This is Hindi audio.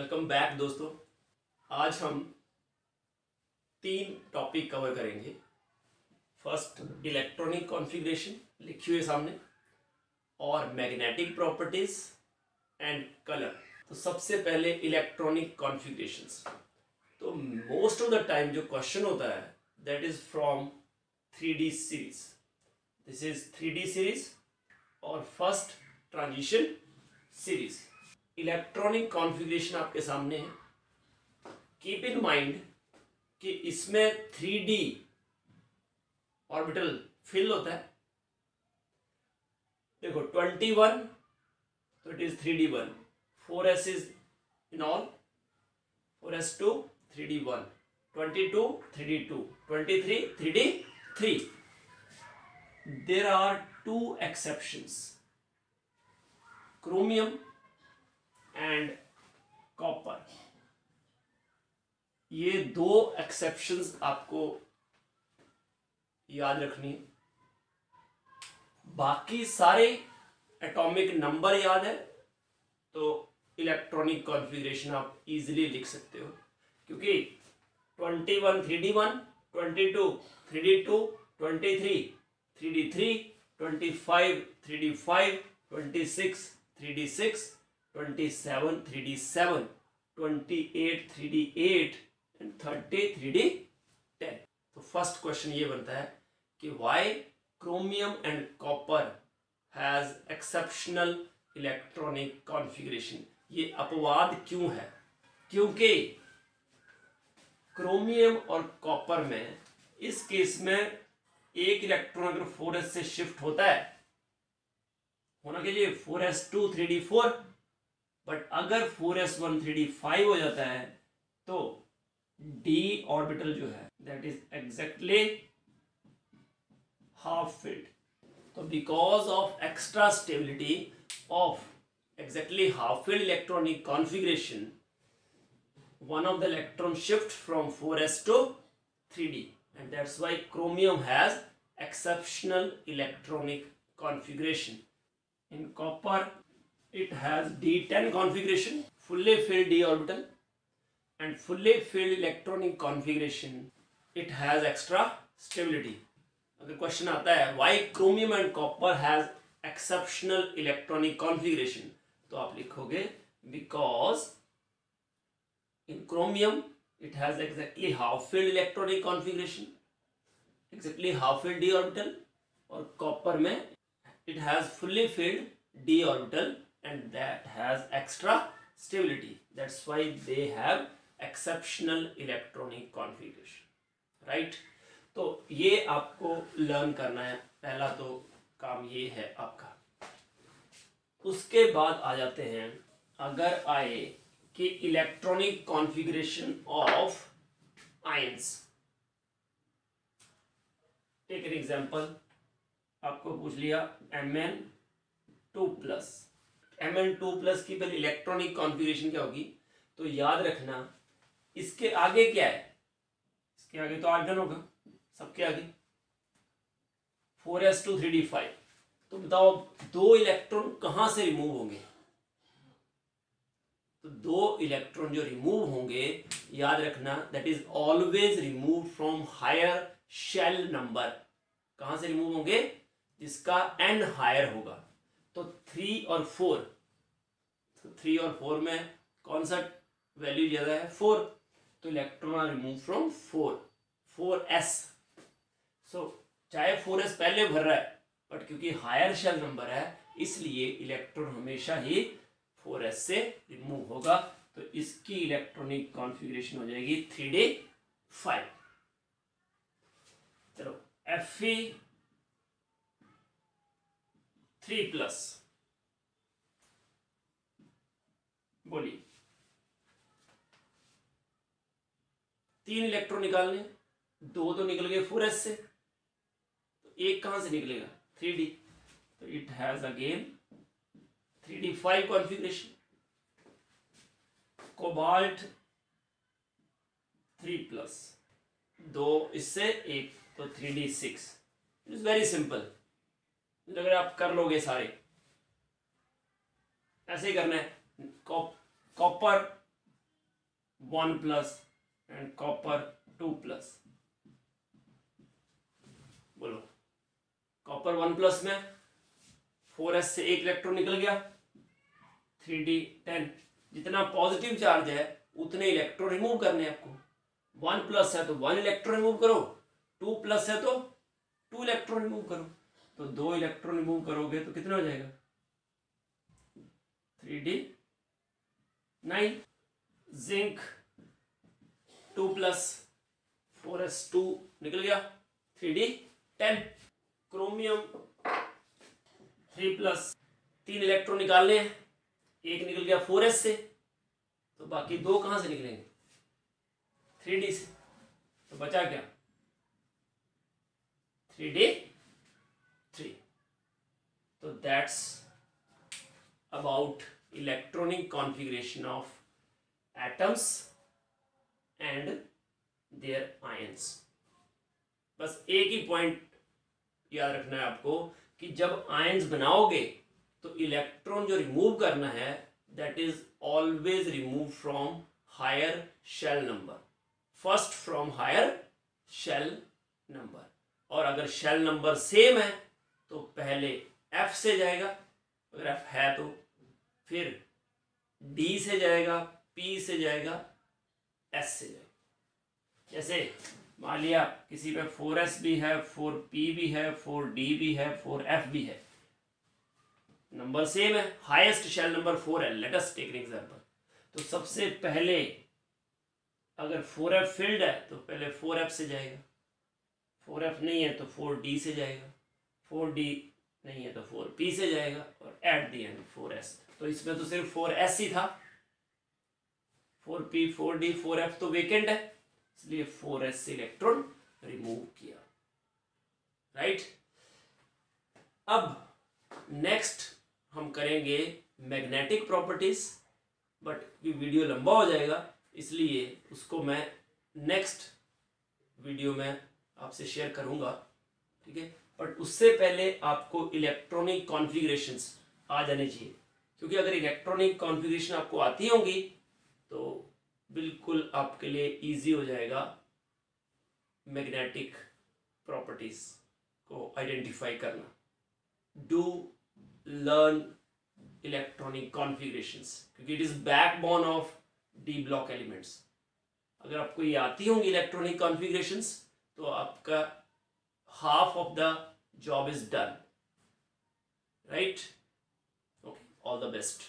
वेलकम बैक दोस्तों। आज हम तीन टॉपिक कवर करेंगे। फ़र्स्ट इलेक्ट्रॉनिक कॉन्फ़िगरेशन लिखी हुई सामने, और मैग्नेटिक प्रॉपर्टीज़ एंड कलर तो सबसे पहले इलेक्ट्रॉनिक कॉन्फ़िगरेशंस तो मोस्ट ऑफ़ द टाइम जो क्वेश्चन होता है that is from three D series this is three D series और first transition series electronic configuration आपके सामने है। कीप इन माइंड कि इसमें थ्री डी ऑर्बिटल फिल होता है। देखो ट्वेंटी वन तो it is three D one four S is in all four S two three D one twenty two three D two twenty three three D three there are two exceptions chromium and copper ये दो एक्सेप्शंस आपको याद रखनी। है बाकी सारे एटॉमिक नंबर याद है तो इलेक्ट्रॉनिक कॉन्फ़िगरेशन आप इजीली लिख सकते हो। क्योंकि 21 3d1 22 3d2 23 3d3 25 3d5 26 3d6 27 3d7 28 3d8 and 30 3d10 तो फ़र्स्ट क्वेश्चन ये बनता है कि why chromium and copper has exceptional electronic configuration ये अपवाद क्यों है? क्योंकि क्रोमियम और कॉपर में इस केस में एक इलेक्ट्रॉन अगर फोर से शिफ्ट होता है, होना के लिए four S two three D four but अगर 4s1 3d 5 हो जाता है तो d ऑर्बिटल जो है that is exactly half fit तो because of extra stability of exactly half fit electronic configuration one of the electron shift from four S to 3d and that's why chromium has exceptional electronic configuration in copper it has d10 configuration fully filled d orbital and fully filled electronic configuration it has extra stability अगर क्वेश्चन आता है why chromium and copper has exceptional electronic configuration तो आप लिखोगे because in chromium it has exactly half filled electronic configuration exactly half filled d orbital और copper में it has fully filled d orbital and that has extra stability. That's why they have exceptional electronic configuration, right? तो ये आपको लर्न करना है। पहला तो काम ये है आपका। उसके बाद आ जाते हैं। अगर आए कि electronic configuration of ions take an example आपको पूछ लिया M N two plus M N two plus की पहले इलेक्ट्रॉनिक कॉन्फ़िगरेशन क्या होगी? तो याद रखना, इसके आगे क्या है? इसके आगे तो आर्गन होगा, सबके आगे। Four S two three D five तो बताओ, दो इलेक्ट्रॉन कहाँ से रिमूव होंगे? तो दो इलेक्ट्रॉन जो रिमूव होंगे, याद रखना that is always remove from higher shell number कहाँ से रिमूव होंगे? जिसका एंड हायर होगा। तो थ्री और फोर तो थ्री और फोर में कौन सा वैल्यू ज़्यादा है? फोर तो electron are remove from four four S so चाहे फोर एस पहले भर रहा है बट क्योंकि हायर शेल नंबर है, इसलिए इलेक्ट्रॉन हमेशा ही फोर एस से रिमूव होगा। तो इसकी इलेक्ट्रॉनिक कॉन्फ़िगरेशन हो जाएगी थ्री डे फाइव चलो एफ़ थ्री प्लस। बोलिए। तीन इलेक्ट्रॉन निकालने, दो तो निकल गए फोर एस से। तो एक कहाँ से निकलेगा? Three D. तो it has again three D five configuration. Cobalt three plus. दो इससे एक तो three D six. It is very simple अगर आप कर लोगे सारे। ऐसे ही करना है। Copper one plus and copper two plus. बोलो। कॉपर वन प्लस में फोर एस से एक इलेक्ट्रॉन निकल गया। Three D ten. जितना पॉजिटिव चार्ज है, उतने इलेक्ट्रॉन रिमूव करने आपको। वन प्लस है तो वन इलेक्ट्रॉन रिमूव करो। टू प्लस है तो टू इलेक्ट्रॉन रिमूव करो। तो दो इलेक्ट्रॉन रिमूव करोगे तो कितना हो जाएगा? Three D nine zinc two plus four S two निकल गया three D ten chromium three plus तीन इलेक्ट्रॉन निकालने हैं, एक निकल गया फोर एस से तो बाकी दो कहाँ से निकलेंगे? थ्री डी से तो बचा क्या? Three D that's about electronic configuration of atoms and their ions बस एक ही पॉइंट याद रखना है आपको कि जब आयंस बनाओगे तो इलेक्ट्रॉन जो रिमूव करना है that is always remove from higher shell number first from higher shell number और अगर शेल नंबर सेम है तो पहले एफ़ से जाएगा, अगर एफ़ है तो फिर डी से जाएगा पी से जाएगा एस से जाएगा। जैसे मान लिया किसी पे फोर एस भी है फोर पी भी है फोर डी भी है फोर एफ़ भी है। नंबर सेम है हाईएस्ट शेल नंबर फोर है। लेट अस टेक एग्जांपल तो सबसे पहले अगर फोर एफ़ फिल्ड है तो पहले फोर एफ़ से जाएगा। फोर एफ़ नहीं है तो फोर डी से जाएगा। फोर डी नहीं है तो फोर पी से जाएगा और at the end four S तो इसमें तो सिर्फ़ फोर एस ही था। Four P four D four F तो वेकेंट है, इसलिए फोर एस इलेक्ट्रॉन रिमूव किया। राइट अब नेक्स्ट हम करेंगे मैग्नेटिक प्रॉपर्टीज़ बट ये वीडियो लंबा हो जाएगा, इसलिए उसको मैं नेक्स्ट वीडियो में आपसे शेयर करूँगा। ठीक है? बट उससे पहले आपको इलेक्ट्रॉनिक कॉन्फ़िगरेशंस आ जाने चाहिए। क्योंकि अगर इलेक्ट्रॉनिक कॉन्फ़िगरेशन आपको आती होंगी तो बिल्कुल आपके लिए इजी हो जाएगा मैग्नेटिक प्रॉपर्टीज़ को आइडेंटिफाई करना। डू लर्न इलेक्ट्रॉनिक कॉन्फ़िगरेशंस क्योंकि it is backbone of D block elements अगर आपको ये आती होंगी इलेक्ट्रॉनिक कॉन्फ़िगरेशंस तो आपका half of the job is done. Right? Okay. All the best.